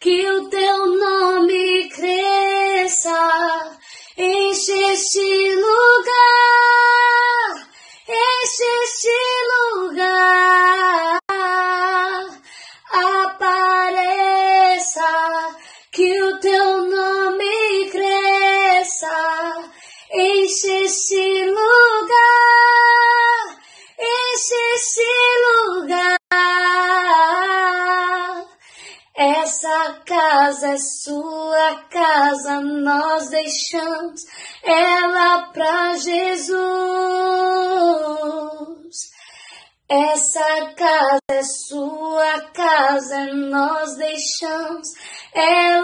que o teu nome cresça, enche este lugar, enche este lugar, apareça, que o teu nome cresça, enche este lugar. Casa é sua casa, nós deixamos ela pra Jesus. Essa casa é sua casa, nós deixamos ela.